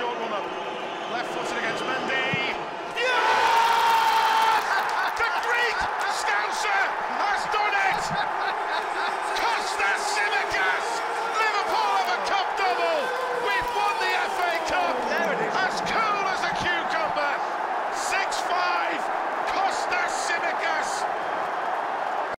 short one up. Left footed against Mendy.